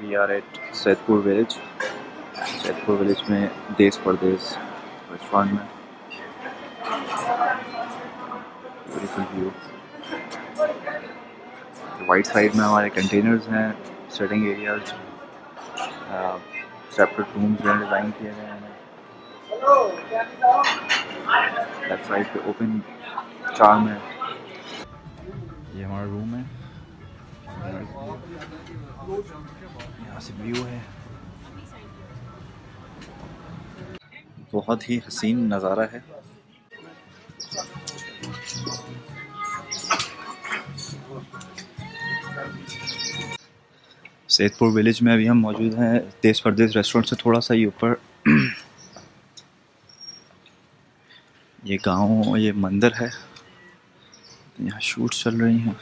We are at Saidpur village Saidpur village में देश परदेश रेस्टोरेंट में ब्यूटीफुल व्यू वाइट साइड में हमारे कंटेनर्स हैं सेटिंग एरियाज़ सेपरेट रूम्स जो डिज़ाइन किए गए हैं. लेफ़्ट साइड पे ओपन चार में ये हमारा रूम है. यहाँ से व्यू है। बहुत ही हसीन नज़ारा है। सैदपुर विलेज में अभी हम मौजूद हैं। देश परदेश रेस्टोरेंट से थोड़ा सा ही ऊपर। ये गाँव, ये मंदिर है। यहाँ शूट चल रही हैं।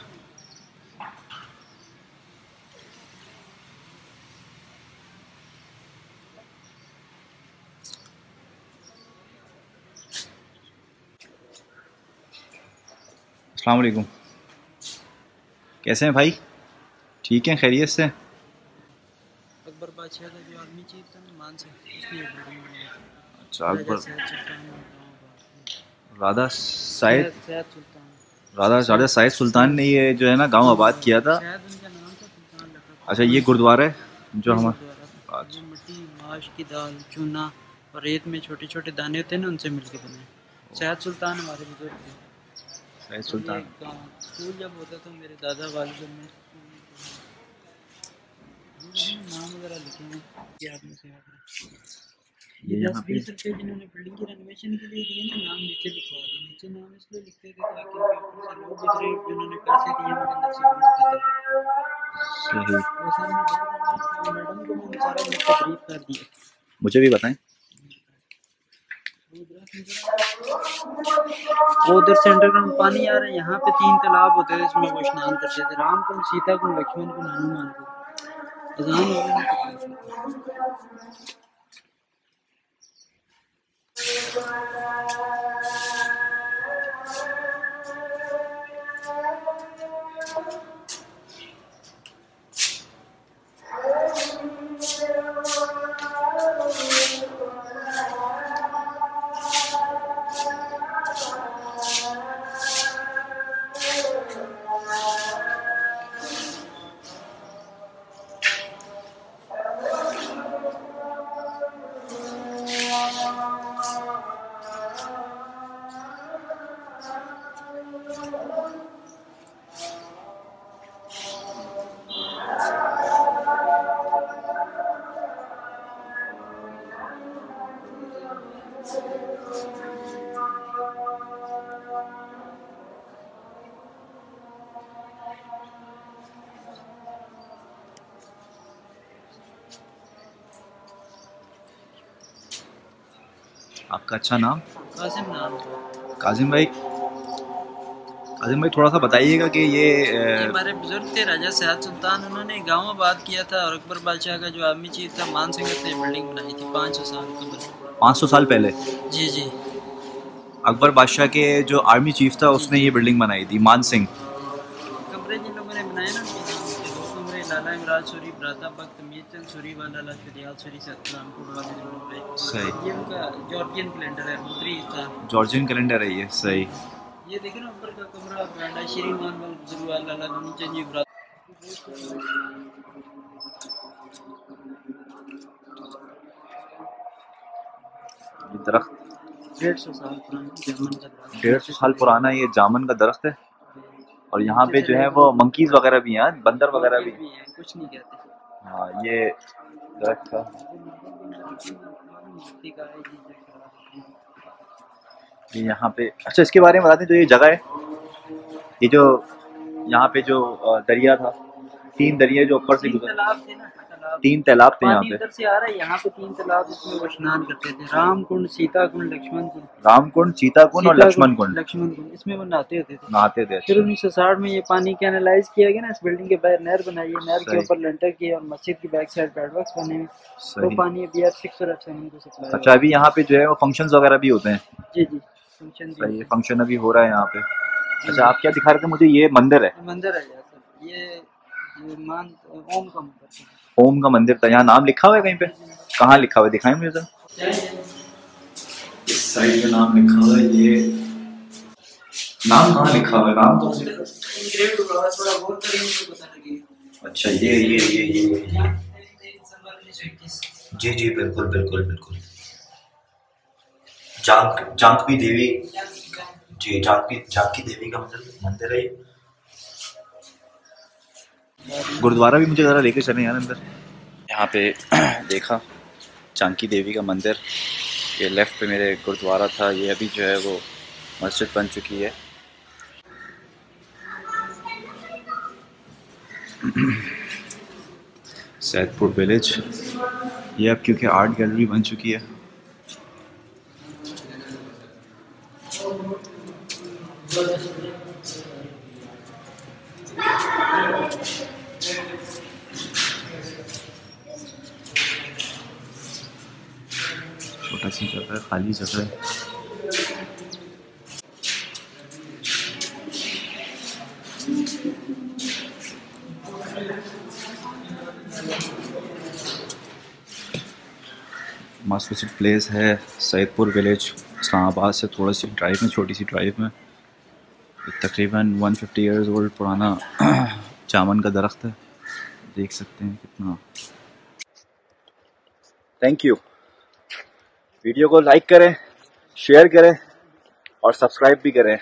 वालेकुम। कैसे हैं भाई? ठीक हैं खैरियत से? अकबर बादशाह का जो आर्मी चीफ था मान से है अच्छा अकबर। राधा साइद राधा राजा साइद सुल्तान। ने ये जो है ना गाँव आबाद किया था। शायद अच्छा ये गुरुद्वारा है जो हमारा मिट्टी माश की दाल चूना और रेत में छोटे छोटे दाने होते हैं ना उनसे मिलके बने। सैयद सुल्तान हमारे बुज़ुर्ग थे। सुल्तान स्कूल जब होता था मेरे दादा जब मैं नाम वगैरह लिखे हैं कि आप में से याद रखें। ये यहाँ पे रुपए जिन्होंने बिल्डिंग की रेनोवेशन के लिए दिए ना नाम नीचे लिखवा दिए नीचे नाम इसलिए लिखते थे ताकि लोग गुजरे जिन्होंने पैसे दिए उनके अंदर से गुजर खत्म सही। मैडम को मैंने सारा लिख कर दिया मुझे भी बताएँ। वो उधर सेंटर ग्राउंड पानी आ रहा है, यहाँ पे तीन तालाब होते थे इसमें वो स्नान करते थे। राम कुंड सीता कुंड लक्ष्मण कुंड हनुमान कुंड अजान आपका अच्छा नाम? कासिम नाम। काजिम भाई काजिम भाई थोड़ा सा बताइएगा कि ये हमारे बुज़ुर्ग थे राजा सयाद सुल्तान। उन्होंने गाँव आबाद किया था और अकबर बादशाह का जो आर्मी चीफ था मान सिंह से बिल्डिंग बनाई थी पाँच सौ साल कबल 500 साल पहले? जी जी। अकबर बादशाह के जो आर्मी चीफ था उसने ये बिल्डिंग बनाई थी मान सिंह। कमरे लाला इमराज सूरी भ्राता भक्त मीरचंद सूरी वाला लाशदयाल सूरी सतरामपुर वाले जो लोग हैं सही ये उनका जॉर्जियन कैलेंडर है उत्तरी हिस्सा जॉर्जियन कैलेंडर है ये सही ये देखे ना ऊपर का कमरा ब्रांडा श्री मान वाल बुज़ुर्ग वाला लाला नीचे जी भ्राता ये दरख्त? डेढ़ सौ साल पुराना का दरख्त। डेढ़ सौ साल पुराना ये जामन का दरख्त है? और यहाँ पे जो है वो मंकीज वगैरह भी हैं बंदर वगैरह भी कुछ नहीं कहते। हाँ ये दरख्त का। ये यहाँ पे अच्छा इसके बारे में बताते हैं जो ये जगह है। ये जो यहाँ पे जो दरिया था तीन दरिया जो ऊपर से गुजर तीन तालाब थे यहाँ पे। इधर से आ रहा है यहाँ पे तीन तालाब इसमें वो स्नान करते थे। राम कुंड सीता कुंड लक्ष्मण कुंड राम कुंड सीता कुंड और लक्ष्मण कुंड लक्ष्मण कुंड इसमें वो नहाते होते थे। नहाते थे फिर उन्नीस सौ साठ में ये पानी कैनलाइज किया गया ना इस बिल्डिंग के बाहर नहर बनाई है नहर के ऊपर लेंटर किया और मस्जिद की बैक साइड बेडवर्क्स बने वो पानी अभी आर सिक्स और को सप्लाई अच्छा अभी यहाँ पे जो है वो फ़ंक्शंस वगैरह भी होते हैं। जी जी। फ़ंक्शन फ़ंक्शन अभी हो रहा है यहाँ पे। अच्छा आप क्या दिखा रहे थे? मुझे ये मंदिर है। मंदिर है ये ये मान ओम का मंदिर है। ओम का मंदिर था, यहाँ नाम लिखा हुआ है कहीं पे? कहाँ लिखा हुआ दिखाएँ मुझे साइड पे नाम लिखा हुआ है, ये नाम कहाँ लिखा हुआ है? नाम तो अच्छा ये ये ये ये जी जी, बिल्कुल बिल्कुल बिल्कुल। जांक देवी। जी, जांकवी जांकी देवी का मंदिर मंदिर है गुरुद्वारा भी मुझे ज़रा लेके चले यार अंदर। यहाँ पे देखा, चांकी देवी का मंदिर। ये लेफ़्ट पे मेरे गुरुद्वारा था, ये अभी जो है वो मस्जिद बन चुकी है। सैदपुर विलेज ये अब क्योंकि आर्ट गैलरी बन चुकी है। छोटा सी जगह है, खाली जगह है। मस्त सी प्लेस है, सैदपुर विलेज, इस्लामाबाद से थोड़ा सी ड्राइव में छोटी सी ड्राइव में तकरीबन 150 फिफ्टी ईयर्स ओल्ड पुराना जामन का दरख्त है। देख सकते हैं कितना। थैंक यू वीडियो को लाइक करें शेयर करें और सब्सक्राइब भी करें।